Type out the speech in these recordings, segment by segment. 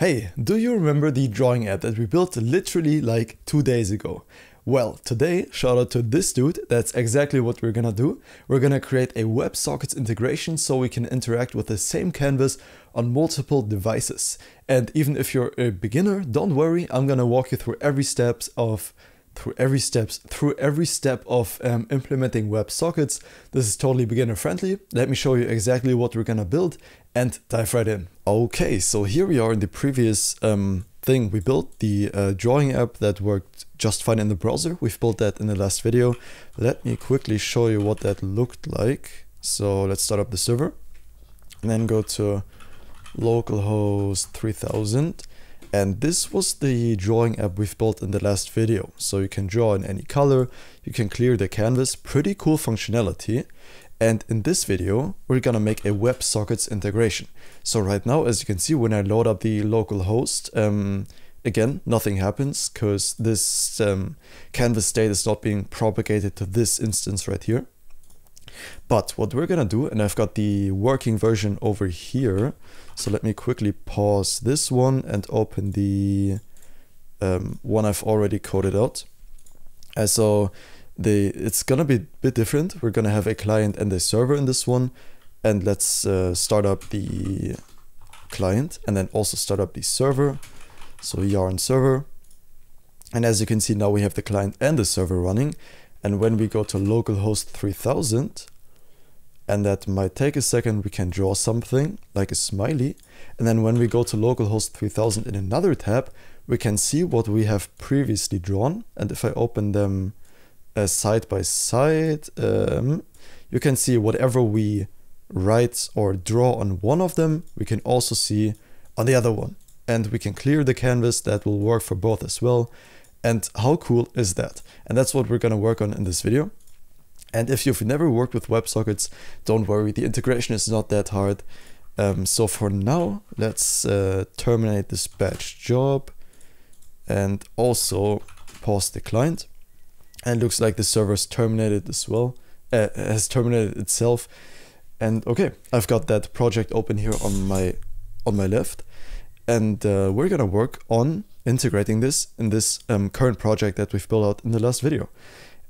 Hey, do you remember the drawing app that we built literally like two days ago? Well, today, shout out to this dude, that's exactly what we're gonna do. We're gonna create a WebSockets integration so we can interact with the same canvas on multiple devices. And even if you're a beginner, don't worry, I'm gonna walk you through every steps of through every steps through every step of um, implementing WebSockets. This is totally beginner friendly. Let me show you exactly what we're gonna build and dive right in. Okay, so here we are in the previous um, thing. We built the uh, drawing app that worked just fine in the browser. We've built that in the last video. Let me quickly show you what that looked like. So let's start up the server and then go to localhost 3000 and this was the drawing app we've built in the last video. So you can draw in any color, you can clear the canvas, pretty cool functionality. And in this video, we're gonna make a WebSockets integration. So right now, as you can see, when I load up the local host, um, again, nothing happens because this um, canvas state is not being propagated to this instance right here. But what we're gonna do, and I've got the working version over here, so let me quickly pause this one and open the um, one I've already coded out. And so the it's gonna be a bit different. We're gonna have a client and a server in this one. And let's uh, start up the client and then also start up the server. So yarn server. And as you can see now we have the client and the server running. And when we go to localhost 3000, and that might take a second, we can draw something like a smiley. And then when we go to localhost 3000 in another tab, we can see what we have previously drawn. And if I open them uh, side by side, um, you can see whatever we write or draw on one of them, we can also see on the other one. And we can clear the canvas, that will work for both as well. And how cool is that? And that's what we're gonna work on in this video. And if you've never worked with WebSockets, don't worry, the integration is not that hard. Um, so for now, let's uh, terminate this batch job and also pause the client. And looks like the server's terminated as well, uh, has terminated itself. And okay, I've got that project open here on my on my left. And uh, we're gonna work on integrating this in this um, current project that we've built out in the last video.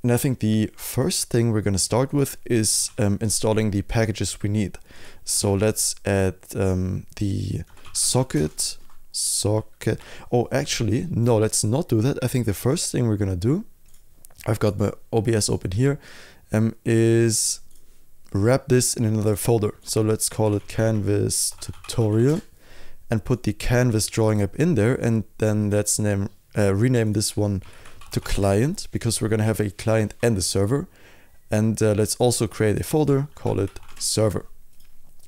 And I think the first thing we're to start with is um, installing the packages we need. So let's add um, the socket, socket. Oh, actually, no, let's not do that. I think the first thing we're to do, I've got my OBS open here, um, is wrap this in another folder. So let's call it canvas tutorial and put the canvas drawing up in there. And then let's name, uh, rename this one to client because we're going to have a client and a server. And uh, let's also create a folder, call it server.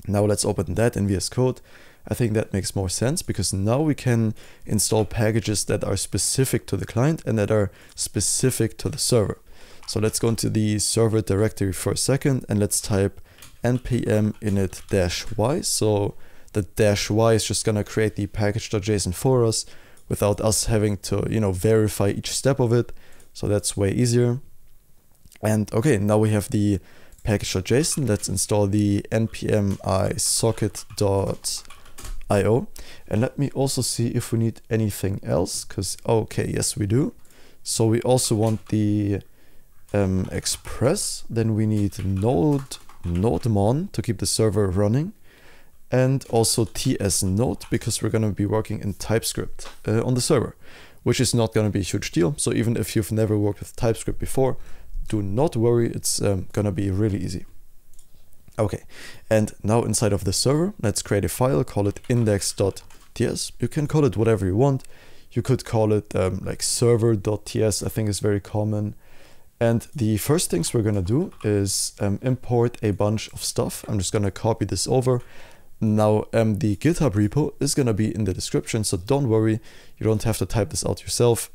Now let's open that in VS Code. I think that makes more sense because now we can install packages that are specific to the client and that are specific to the server. So let's go into the server directory for a second and let's type npm init dash y. So the dash y is just gonna create the package.json for us without us having to, you know, verify each step of it. So that's way easier. And okay, now we have the package.json. Let's install the npm i socket.io. And let me also see if we need anything else, because, okay, yes, we do. So we also want the um, express, then we need node, nodemon to keep the server running and also TS node because we're going to be working in TypeScript uh, on the server, which is not going to be a huge deal. So even if you've never worked with TypeScript before, do not worry, it's um, going to be really easy. Okay, and now inside of the server, let's create a file, call it index.ts. You can call it whatever you want. You could call it um, like server.ts, I think is very common. And the first things we're going to do is um, import a bunch of stuff. I'm just going to copy this over now, um, the GitHub repo is going to be in the description, so don't worry, you don't have to type this out yourself.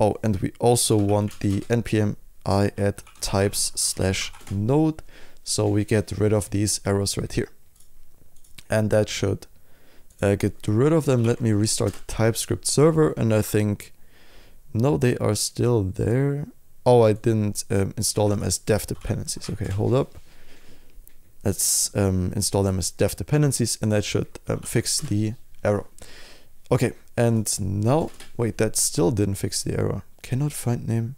Oh, and we also want the npm i add types slash node, so we get rid of these arrows right here. And that should uh, get rid of them. Let me restart the TypeScript server, and I think, no, they are still there. Oh, I didn't um, install them as dev dependencies. Okay, hold up. Let's um, install them as dev dependencies and that should uh, fix the error. Okay, and now, wait, that still didn't fix the error. Cannot find name.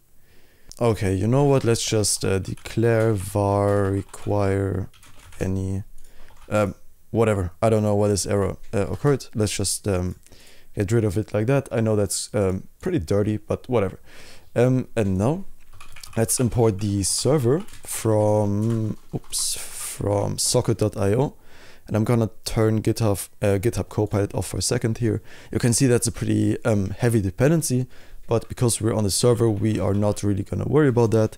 Okay, you know what? Let's just uh, declare var require any, uh, whatever. I don't know what this error uh, occurred. Let's just um, get rid of it like that. I know that's um, pretty dirty, but whatever. Um, and now let's import the server from, oops, from socket.io and I'm gonna turn GitHub, uh, GitHub Copilot off for a second here. You can see that's a pretty um, heavy dependency, but because we're on the server, we are not really gonna worry about that.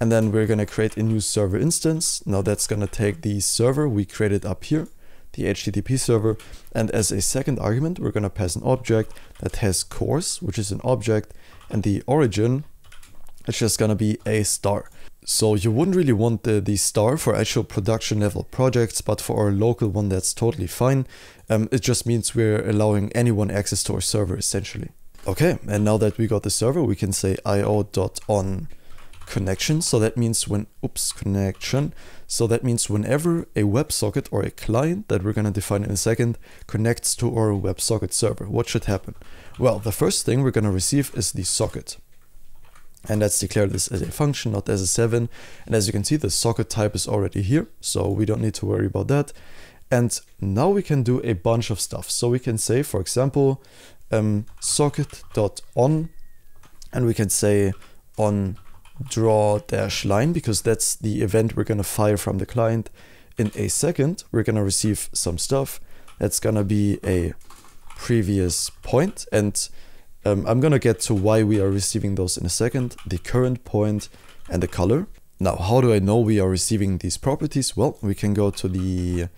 And then we're gonna create a new server instance. Now that's gonna take the server we created up here, the HTTP server, and as a second argument, we're gonna pass an object that has cors, which is an object, and the origin, it's just gonna be a star. So you wouldn't really want the, the star for actual production level projects, but for our local one, that's totally fine. Um, it just means we're allowing anyone access to our server essentially. Okay, and now that we got the server, we can say io.on connection. So that means when, oops, connection. So that means whenever a WebSocket or a client that we're gonna define in a second connects to our WebSocket server, what should happen? Well, the first thing we're gonna receive is the socket. And let's declare this as a function, not as a 7. And as you can see, the socket type is already here, so we don't need to worry about that. And now we can do a bunch of stuff. So we can say, for example, um, socket.on, and we can say on draw dash line, because that's the event we're going to fire from the client. In a second, we're going to receive some stuff. That's going to be a previous point, and um, I'm gonna get to why we are receiving those in a second, the current point and the color. Now, how do I know we are receiving these properties? Well, we can go to the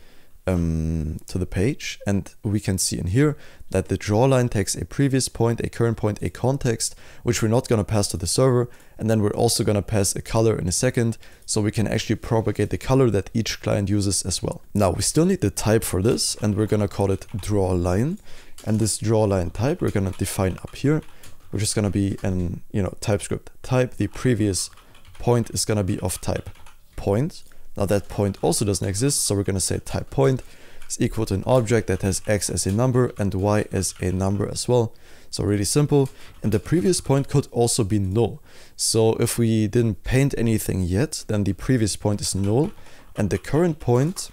um, to the page and we can see in here that the draw line takes a previous point, a current point, a context, which we're not going to pass to the server. And then we're also going to pass a color in a second, so we can actually propagate the color that each client uses as well. Now we still need the type for this and we're going to call it draw line. And this draw line type we're going to define up here, which is going to be an, you know, TypeScript type. The previous point is going to be of type point. Now that point also doesn't exist, so we're going to say type point is equal to an object that has x as a number and y as a number as well. So really simple. And the previous point could also be null. So if we didn't paint anything yet, then the previous point is null. And the current point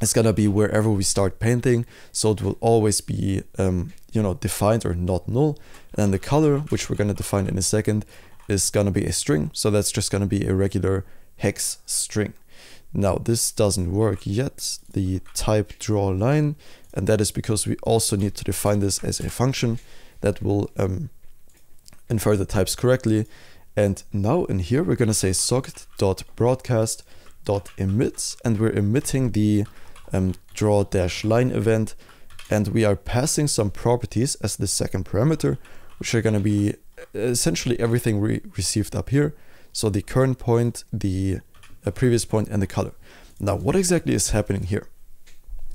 is gonna be wherever we start painting. So it will always be, um, you know, defined or not null. And then the color, which we're gonna define in a second, is gonna be a string. So that's just gonna be a regular hex string. Now this doesn't work yet, the type draw line, and that is because we also need to define this as a function that will um, infer the types correctly. And now in here, we're gonna say socket.broadcast.emit, and we're emitting the um, draw dash line event, and we are passing some properties as the second parameter, which are gonna be essentially everything we received up here. So the current point, the a previous point and the color. Now, what exactly is happening here?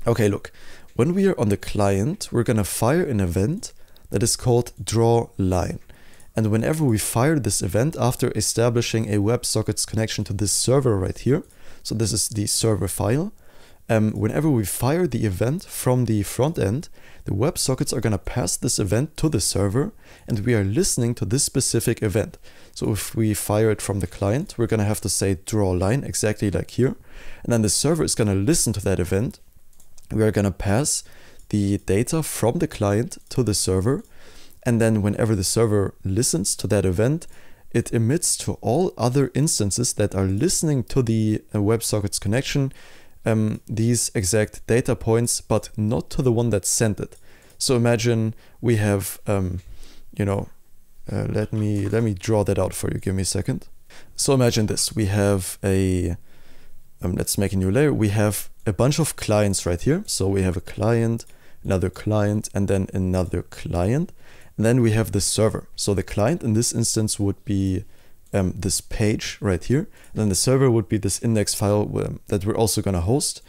Okay, look, when we are on the client, we're gonna fire an event that is called draw line. And whenever we fire this event after establishing a WebSockets connection to this server right here, so this is the server file, um, whenever we fire the event from the front end, the WebSockets are going to pass this event to the server and we are listening to this specific event. So if we fire it from the client, we're going to have to say draw line exactly like here. And then the server is going to listen to that event. We are going to pass the data from the client to the server. And then whenever the server listens to that event, it emits to all other instances that are listening to the uh, WebSockets connection um, these exact data points, but not to the one that sent it. So imagine we have, um, you know, uh, let me let me draw that out for you. Give me a second. So imagine this: we have a, um, let's make a new layer. We have a bunch of clients right here. So we have a client, another client, and then another client, and then we have the server. So the client in this instance would be um, this page right here. And then the server would be this index file um, that we're also going to host.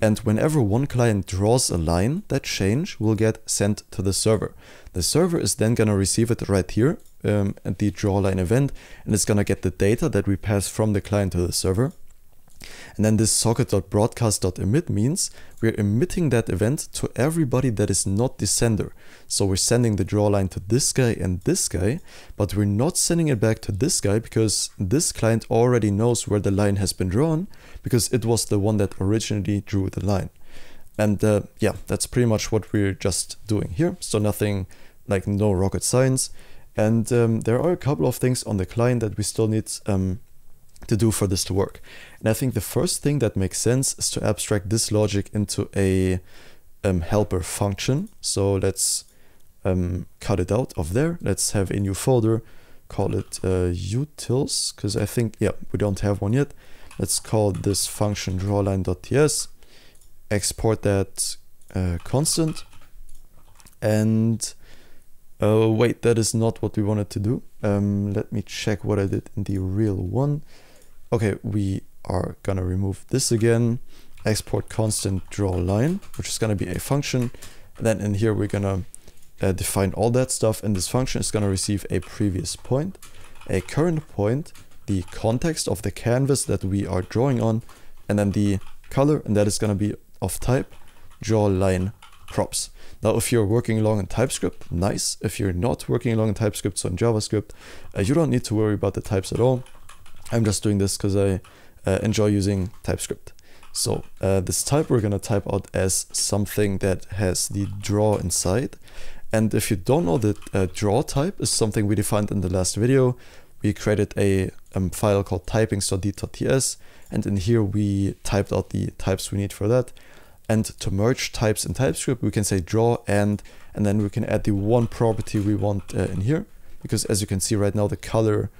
And whenever one client draws a line, that change will get sent to the server. The server is then going to receive it right here um, at the draw line event, and it's going to get the data that we pass from the client to the server. And then this socket.broadcast.emit means we're emitting that event to everybody that is not the sender. So we're sending the draw line to this guy and this guy, but we're not sending it back to this guy because this client already knows where the line has been drawn because it was the one that originally drew the line. And uh, yeah, that's pretty much what we're just doing here. So nothing like no rocket science. And um, there are a couple of things on the client that we still need um, to do for this to work. And I think the first thing that makes sense is to abstract this logic into a um, helper function. So let's um, cut it out of there. Let's have a new folder, call it uh, utils, because I think, yeah, we don't have one yet. Let's call this function drawline.ts, export that uh, constant, and uh, wait, that is not what we wanted to do. Um, let me check what I did in the real one. Okay, we are gonna remove this again, export constant draw line, which is gonna be a function. And then in here, we're gonna uh, define all that stuff. And this function is gonna receive a previous point, a current point, the context of the canvas that we are drawing on, and then the color, and that is gonna be of type draw line props. Now, if you're working along in TypeScript, nice. If you're not working along in TypeScript, so in JavaScript, uh, you don't need to worry about the types at all. I'm just doing this because I uh, enjoy using TypeScript. So uh, this type we're going to type out as something that has the draw inside. And if you don't know that uh, draw type is something we defined in the last video, we created a um, file called typings.d.ts and in here we typed out the types we need for that. And to merge types in TypeScript, we can say draw and, and then we can add the one property we want uh, in here. Because as you can see right now, the color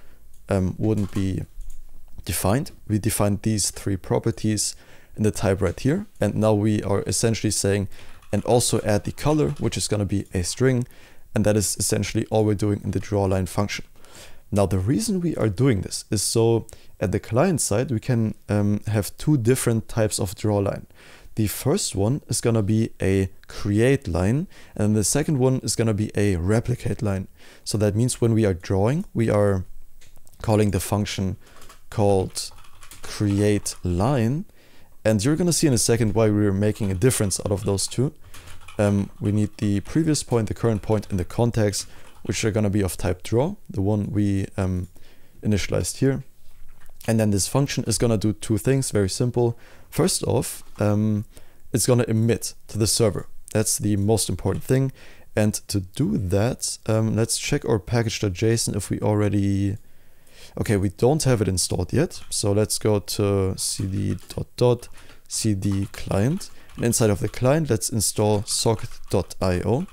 um, wouldn't be defined. We defined these three properties in the type right here. And now we are essentially saying, and also add the color, which is going to be a string. And that is essentially all we're doing in the drawLine function. Now, the reason we are doing this is so at the client side, we can um, have two different types of drawLine. The first one is going to be a create line, and the second one is going to be a replicate line. So that means when we are drawing, we are calling the function called create line. And you're going to see in a second why we're making a difference out of those two. Um, we need the previous point, the current point, and the context, which are going to be of type draw, the one we um, initialized here. And then this function is going to do two things, very simple. First off, um, it's going to emit to the server. That's the most important thing. And to do that, um, let's check our package.json if we already Okay, we don't have it installed yet. So let's go to cd dot dot cd client. And inside of the client, let's install socket.io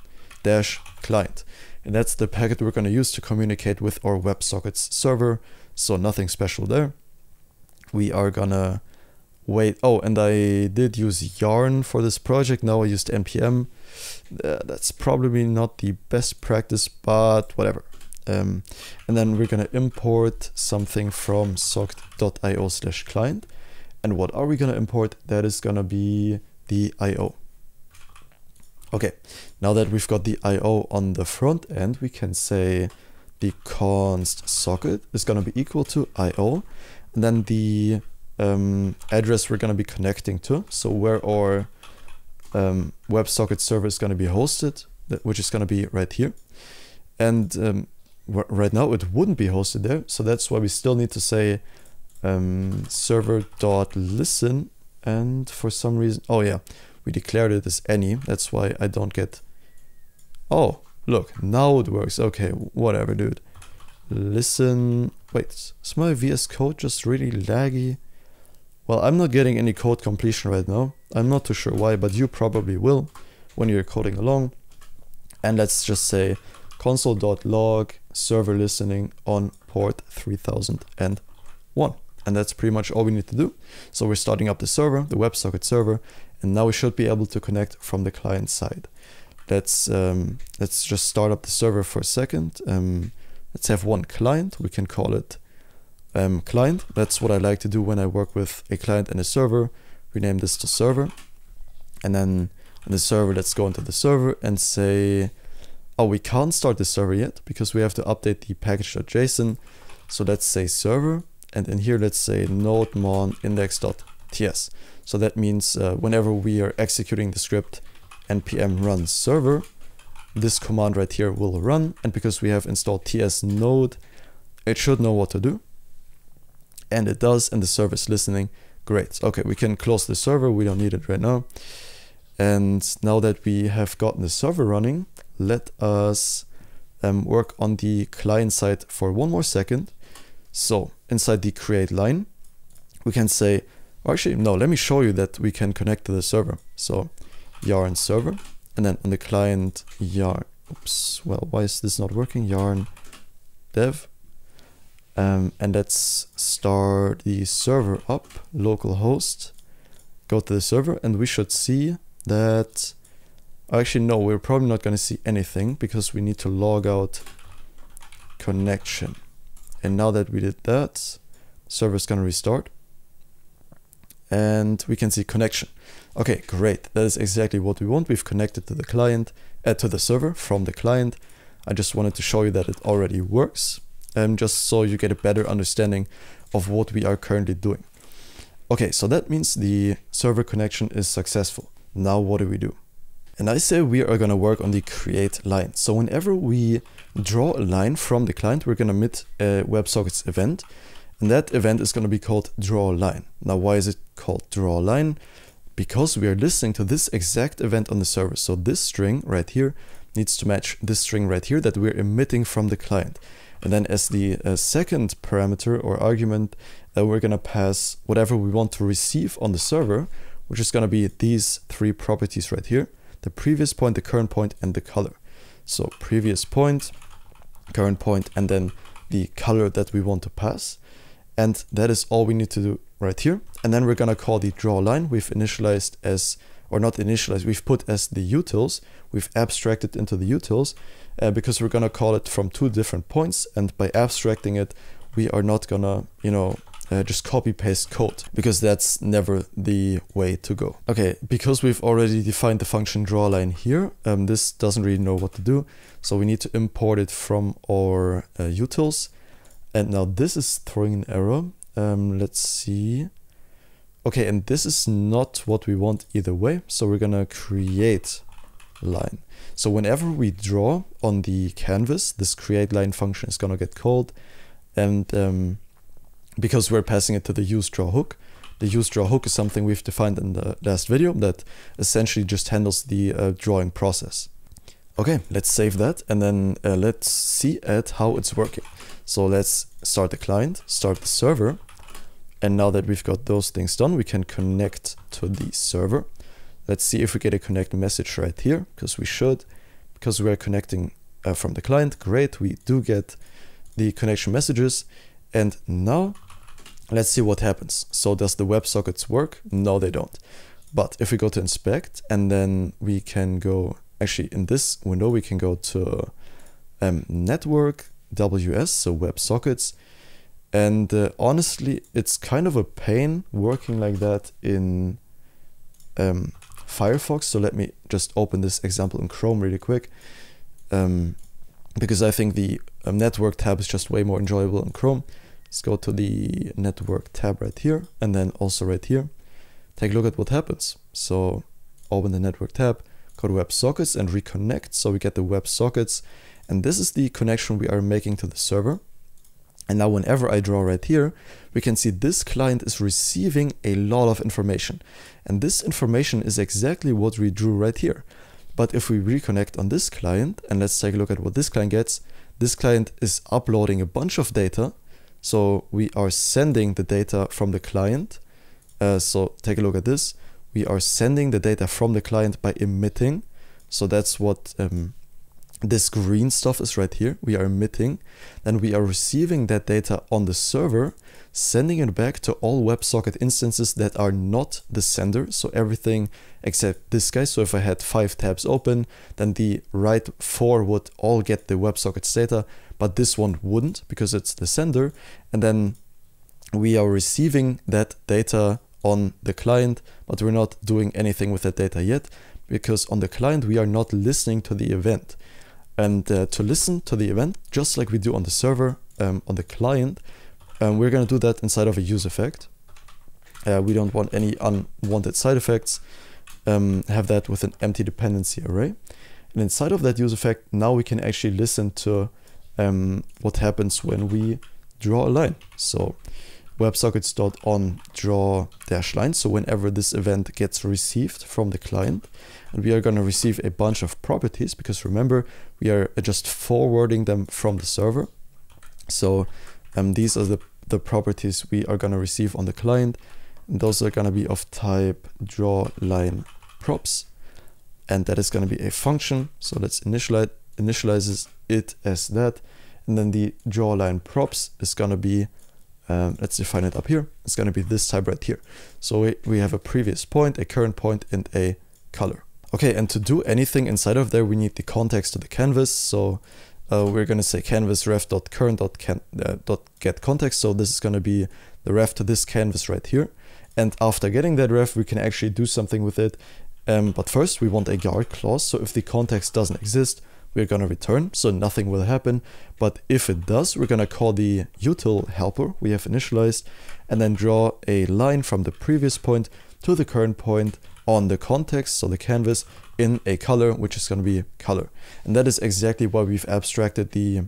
dash client. And that's the packet we're going to use to communicate with our WebSockets server. So nothing special there. We are gonna wait. Oh, and I did use Yarn for this project. Now I used NPM. Uh, that's probably not the best practice, but whatever. Um, and then we're going to import something from socket.io slash client. And what are we going to import? That is going to be the IO. Okay, now that we've got the IO on the front end, we can say the const socket is going to be equal to IO. And then the um, address we're going to be connecting to, so where our um, WebSocket server is going to be hosted, which is going to be right here. And um, right now it wouldn't be hosted there. So that's why we still need to say um, server.listen. And for some reason, oh yeah, we declared it as any. That's why I don't get, oh, look, now it works. Okay, whatever, dude. Listen, wait, is my VS Code just really laggy? Well, I'm not getting any code completion right now. I'm not too sure why, but you probably will when you're coding along. And let's just say console.log server listening on port 3001. And that's pretty much all we need to do. So we're starting up the server, the WebSocket server, and now we should be able to connect from the client side. Let's um, let's just start up the server for a second. Um, let's have one client. We can call it um, client. That's what I like to do when I work with a client and a server. Rename this to server. And then in the server, let's go into the server and say Oh, we can't start the server yet because we have to update the package.json. So let's say server And in here, let's say nodemon index.ts. So that means uh, whenever we are executing the script npm run server, this command right here will run. And because we have installed ts node, it should know what to do. And it does, and the server is listening. Great. Okay, we can close the server. We don't need it right now. And now that we have gotten the server running, let us um, work on the client side for one more second. So inside the create line, we can say, actually, no, let me show you that we can connect to the server. So yarn server, and then on the client yarn, oops, well, why is this not working? Yarn dev. Um, and let's start the server up, localhost, go to the server, and we should see that Actually, no, we're probably not going to see anything because we need to log out connection. And now that we did that, server is going to restart. And we can see connection. Okay, great. That is exactly what we want. We've connected to the client, uh, to the server from the client. I just wanted to show you that it already works, um, just so you get a better understanding of what we are currently doing. Okay, so that means the server connection is successful. Now what do we do? And I say we are going to work on the create line. So whenever we draw a line from the client, we're going to emit a WebSockets event. And that event is going to be called draw line. Now, why is it called draw line? Because we are listening to this exact event on the server. So this string right here needs to match this string right here that we're emitting from the client. And then as the uh, second parameter or argument, uh, we're going to pass whatever we want to receive on the server, which is going to be these three properties right here the previous point, the current point, and the color. So previous point, current point, and then the color that we want to pass. And that is all we need to do right here. And then we're gonna call the draw line we've initialized as, or not initialized, we've put as the utils, we've abstracted into the utils uh, because we're gonna call it from two different points. And by abstracting it, we are not gonna, you know, uh, just copy paste code because that's never the way to go. Okay, because we've already defined the function drawLine here, um, this doesn't really know what to do. So we need to import it from our uh, utils. And now this is throwing an error. Um, let's see. Okay, and this is not what we want either way. So we're gonna create line. So whenever we draw on the canvas, this create line function is gonna get called. And um, because we're passing it to the use draw hook. The use draw hook is something we've defined in the last video that essentially just handles the uh, drawing process. Okay, let's save that and then uh, let's see at how it's working. So let's start the client, start the server. And now that we've got those things done, we can connect to the server. Let's see if we get a connect message right here, because we should, because we're connecting uh, from the client. Great, we do get the connection messages. And now Let's see what happens. So does the WebSockets work? No, they don't. But if we go to inspect and then we can go, actually in this window, we can go to um, network WS, so WebSockets. And uh, honestly, it's kind of a pain working like that in um, Firefox. So let me just open this example in Chrome really quick. Um, because I think the um, network tab is just way more enjoyable in Chrome. Let's go to the network tab right here and then also right here. Take a look at what happens. So open the network tab, go to WebSockets and reconnect. So we get the WebSockets and this is the connection we are making to the server. And now whenever I draw right here, we can see this client is receiving a lot of information. And this information is exactly what we drew right here. But if we reconnect on this client, and let's take a look at what this client gets, this client is uploading a bunch of data so we are sending the data from the client. Uh, so take a look at this. We are sending the data from the client by emitting. So that's what um, this green stuff is right here. We are emitting. Then we are receiving that data on the server, sending it back to all WebSocket instances that are not the sender. So everything except this guy. So if I had five tabs open, then the right four would all get the WebSockets data but this one wouldn't because it's the sender. And then we are receiving that data on the client, but we're not doing anything with that data yet because on the client we are not listening to the event. And uh, to listen to the event, just like we do on the server, um, on the client, um, we're going to do that inside of a use effect. Uh, we don't want any unwanted side effects. Um, have that with an empty dependency array. And inside of that use effect, now we can actually listen to um, what happens when we draw a line. So websockets.on draw dash line. So whenever this event gets received from the client, and we are going to receive a bunch of properties because remember, we are just forwarding them from the server. So um, these are the, the properties we are going to receive on the client. And those are going to be of type draw line props. And that is going to be a function. So let's initialize initializes it as that. And then the draw line props is going to be, um, let's define it up here. It's going to be this type right here. So we, we have a previous point, a current point, and a color. Okay, and to do anything inside of there, we need the context to the canvas. So uh, we're going to say canvas ref.current.get uh, context. So this is going to be the ref to this canvas right here. And after getting that ref, we can actually do something with it. Um, but first we want a guard clause. So if the context doesn't exist, we're going to return. So nothing will happen. But if it does, we're going to call the util helper we have initialized and then draw a line from the previous point to the current point on the context, so the canvas, in a color, which is going to be color. And that is exactly why we've abstracted the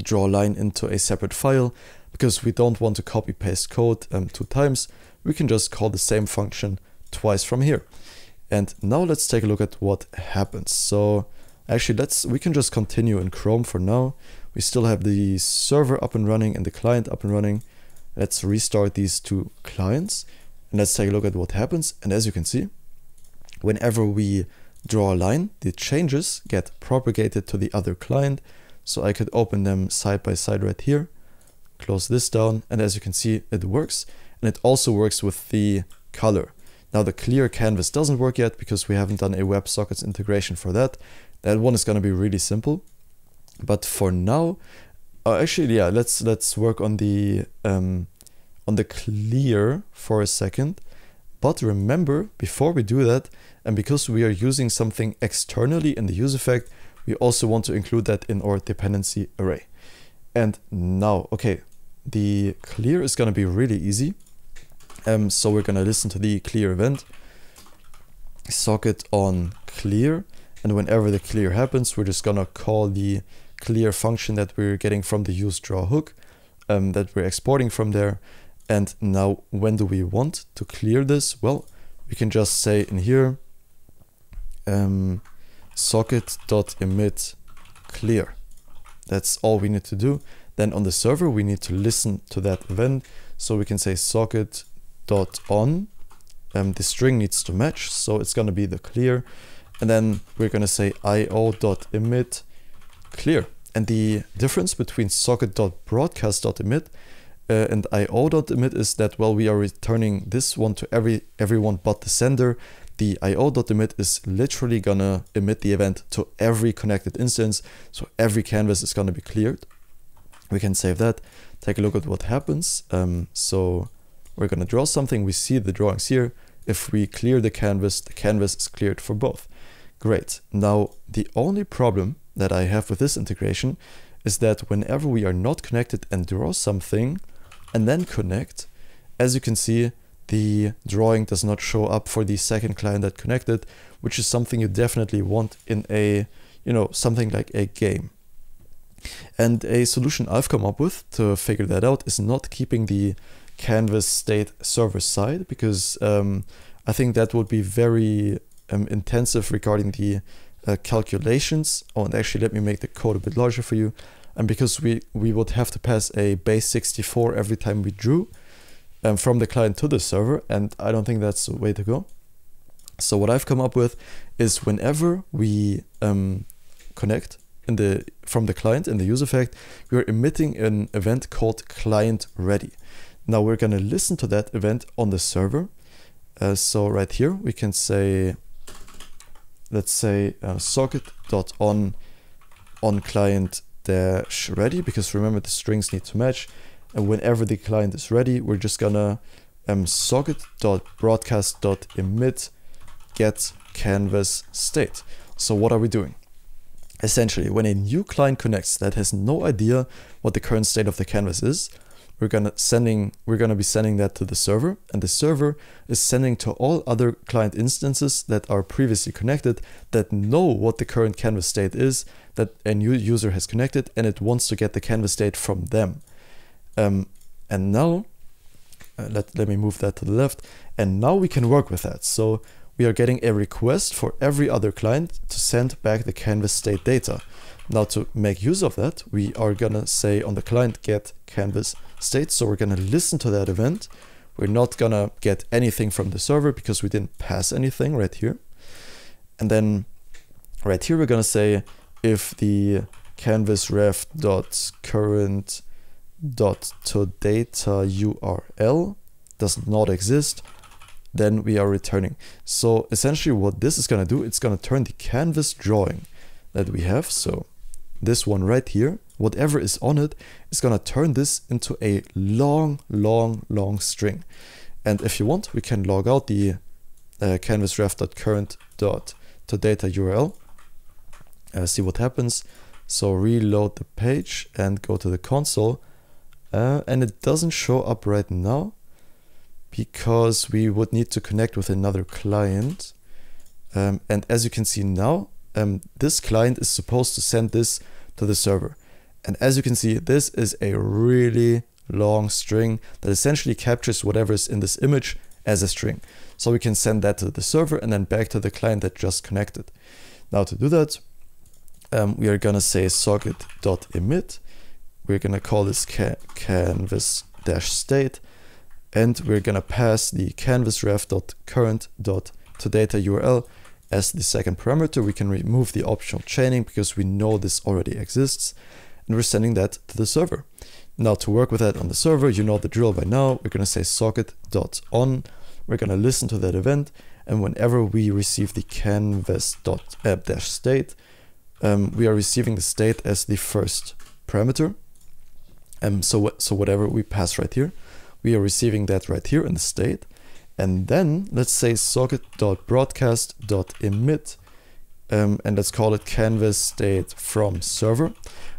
draw line into a separate file, because we don't want to copy paste code um, two times. We can just call the same function twice from here. And now let's take a look at what happens. So actually let's we can just continue in Chrome for now. We still have the server up and running and the client up and running. Let's restart these two clients and let's take a look at what happens. And as you can see, whenever we draw a line, the changes get propagated to the other client. So I could open them side by side right here, close this down, and as you can see, it works. And it also works with the color. Now the clear canvas doesn't work yet because we haven't done a WebSockets integration for that. That one is going to be really simple. But for now, uh, actually, yeah, let's let's work on the um, on the clear for a second. But remember, before we do that, and because we are using something externally in the use effect, we also want to include that in our dependency array. And now, okay, the clear is going to be really easy. Um, so we're going to listen to the clear event, socket on clear, and whenever the clear happens, we're just to call the clear function that we're getting from the use draw hook um, that we're exporting from there. And now when do we want to clear this? Well, we can just say in here, um, socket.emit clear. That's all we need to do. Then on the server, we need to listen to that event. So we can say socket.on. Um, the string needs to match, so it's going to be the clear. And then we're going to say io.emit clear. And the difference between socket.broadcast.emit uh, and io.emit is that, well, we are returning this one to every everyone but the sender. The io.emit is literally gonna emit the event to every connected instance, so every canvas is gonna be cleared. We can save that, take a look at what happens. Um, so we're gonna draw something, we see the drawings here. If we clear the canvas, the canvas is cleared for both. Great. Now, the only problem that I have with this integration is that whenever we are not connected and draw something, and then connect, as you can see, the drawing does not show up for the second client that connected, which is something you definitely want in a, you know, something like a game. And a solution I've come up with to figure that out is not keeping the canvas state server side because um, I think that would be very um, intensive regarding the uh, calculations. Oh, and actually, let me make the code a bit larger for you and because we, we would have to pass a base 64 every time we drew um, from the client to the server, and I don't think that's the way to go. So what I've come up with is whenever we um, connect in the from the client in the use effect, we are emitting an event called client ready. Now we're going to listen to that event on the server. Uh, so right here we can say, let's say uh, socket.on on client dash ready because remember the strings need to match. And whenever the client is ready we're just gonna um, socket.broadcast.emit get canvas state. So what are we doing? Essentially when a new client connects that has no idea what the current state of the canvas is we're gonna sending we're gonna be sending that to the server and the server is sending to all other client instances that are previously connected that know what the current canvas state is that a new user has connected and it wants to get the canvas state from them. Um, and now uh, let, let me move that to the left and now we can work with that. So we are getting a request for every other client to send back the canvas state data now to make use of that, we are gonna say on the client get canvas state. So we're gonna listen to that event. We're not gonna get anything from the server because we didn't pass anything right here. And then right here, we're gonna say if the canvas ref dot current dot to data URL does not exist, then we are returning. So essentially what this is gonna do, it's gonna turn the canvas drawing that we have. So this one right here, whatever is on it, is gonna turn this into a long, long, long string. And if you want, we can log out the uh, canvasref.current.todata URL, uh, see what happens. So reload the page and go to the console. Uh, and it doesn't show up right now because we would need to connect with another client. Um, and as you can see now, um, this client is supposed to send this to the server. And as you can see, this is a really long string that essentially captures whatever is in this image as a string. So we can send that to the server and then back to the client that just connected. Now to do that, um, we are gonna say socket.emit. We're gonna call this ca canvas-state and we're gonna pass the canvasref.current.todata URL as the second parameter, we can remove the optional chaining because we know this already exists and we're sending that to the server. Now to work with that on the server, you know the drill by now. We're going to say socket.on. We're going to listen to that event. And whenever we receive the canvas.app-state, um, we are receiving the state as the first parameter. Um, so, so whatever we pass right here, we are receiving that right here in the state. And then let's say socket.broadcast.emit um, and let's call it canvas state from server.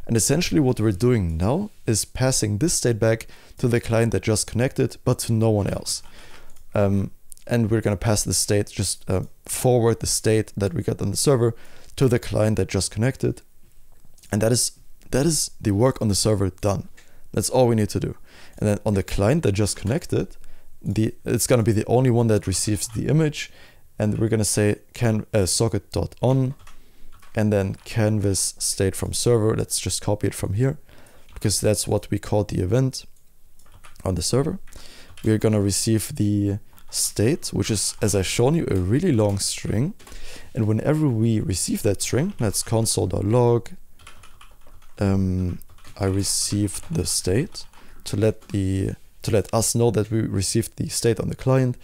And essentially what we're doing now is passing this state back to the client that just connected, but to no one else. Um, and we're going to pass the state, just uh, forward the state that we got on the server to the client that just connected. And that is that is the work on the server done. That's all we need to do. And then on the client that just connected, the it's going to be the only one that receives the image and we're going to say can uh, socket.on and then canvas state from server. Let's just copy it from here because that's what we call the event on the server. We're going to receive the state which is as I've shown you a really long string. And whenever we receive that string let's console.log um, I received the state to let the to let us know that we received the state on the client.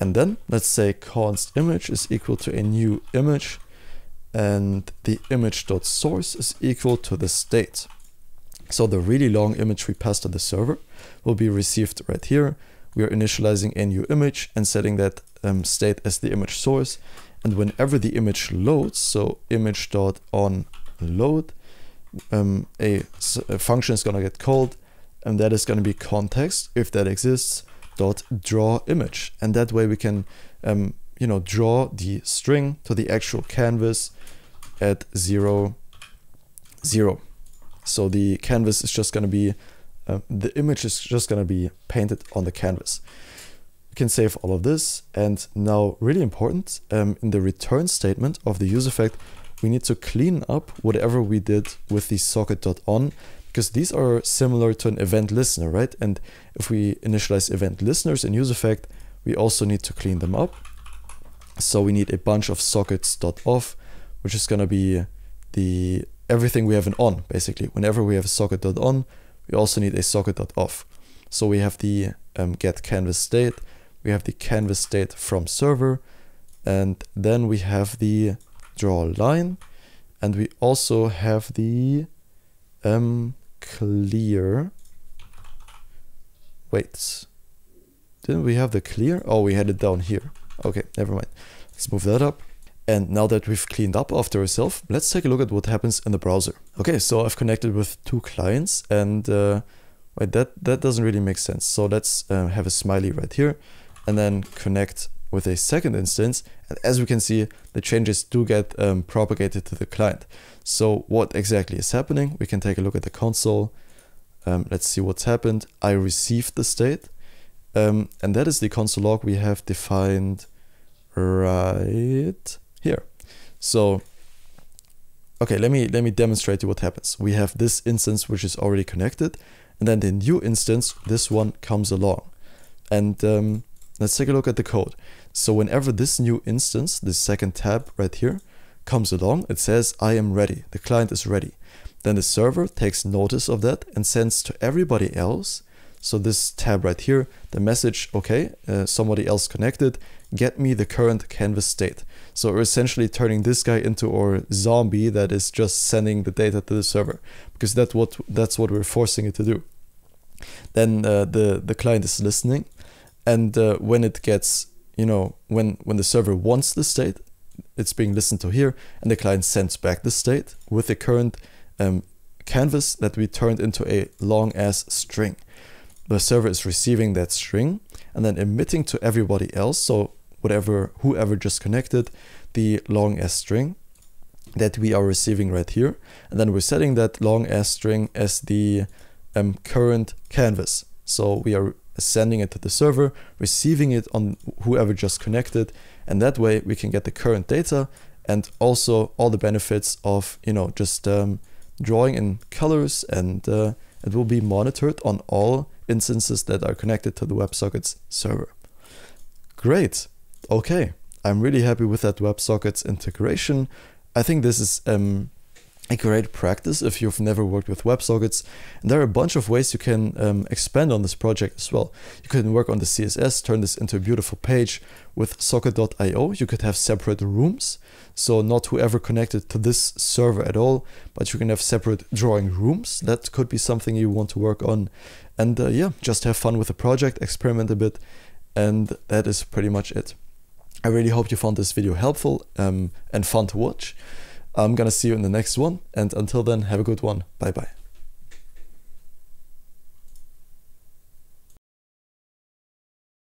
And then let's say const image is equal to a new image and the image.source is equal to the state. So the really long image we passed to the server will be received right here. We are initializing a new image and setting that um, state as the image source. And whenever the image loads, so image.onLoad, um, a, a function is going to get called and that is going to be context. If that exists dot draw image. And that way we can um, you know draw the string to the actual canvas at zero zero. So the canvas is just going to be uh, the image is just going to be painted on the canvas. We can save all of this. And now really important um, in the return statement of the use effect we need to clean up whatever we did with the socket.on because these are similar to an event listener, right? And if we initialize event listeners in useEffect, we also need to clean them up. So we need a bunch of sockets.off, which is going to be the everything we have an on, basically. Whenever we have a socket.on, we also need a socket.off. So we have the um, get canvas state, we have the canvas state from server, and then we have the draw line, and we also have the um, clear. Wait, didn't we have the clear? Oh, we had it down here. Okay, never mind. Let's move that up. And now that we've cleaned up after ourselves, let's take a look at what happens in the browser. Okay, so I've connected with two clients and uh, Wait, that, that doesn't really make sense. So let's uh, have a smiley right here and then connect with a second instance. And as we can see, the changes do get um, propagated to the client. So what exactly is happening? We can take a look at the console. Um, let's see what's happened. I received the state. Um, and that is the console log we have defined right here. So, okay, let me let me demonstrate you what happens. We have this instance which is already connected, and then the new instance, this one comes along. And um, let's take a look at the code. So whenever this new instance, this second tab right here, comes along, it says, I am ready. The client is ready. Then the server takes notice of that and sends to everybody else. So this tab right here, the message, okay, uh, somebody else connected, get me the current canvas state. So we're essentially turning this guy into our zombie that is just sending the data to the server because that's what that's what we're forcing it to do. Then uh, the the client is listening, and uh, when it gets you know when when the server wants the state, it's being listened to here, and the client sends back the state with the current um, canvas that we turned into a long ass string. The server is receiving that string and then emitting to everybody else. So whatever, whoever just connected the long s string that we are receiving right here. And then we're setting that long s string as the um, current canvas. So we are sending it to the server, receiving it on whoever just connected. And that way we can get the current data and also all the benefits of, you know, just um, drawing in colors and uh, it will be monitored on all instances that are connected to the WebSockets server. Great. Okay. I'm really happy with that WebSockets integration. I think this is um, a great practice if you've never worked with WebSockets. And there are a bunch of ways you can um, expand on this project as well. You can work on the CSS, turn this into a beautiful page with socket.io. You could have separate rooms. So not whoever connected to this server at all, but you can have separate drawing rooms. That could be something you want to work on. And uh, yeah, just have fun with the project, experiment a bit. And that is pretty much it. I really hope you found this video helpful um, and fun to watch. I'm gonna see you in the next one, and until then, have a good one. Bye bye.